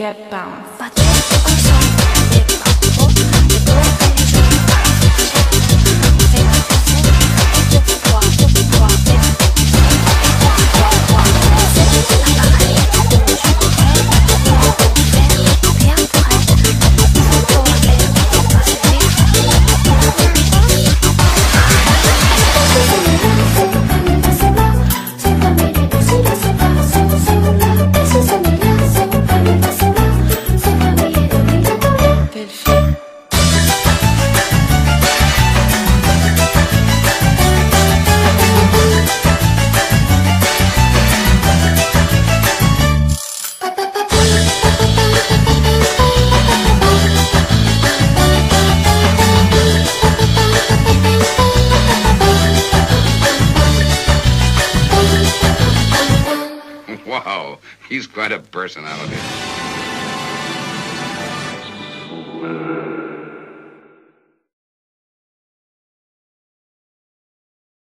get bounce. Wow, he's quite a personality.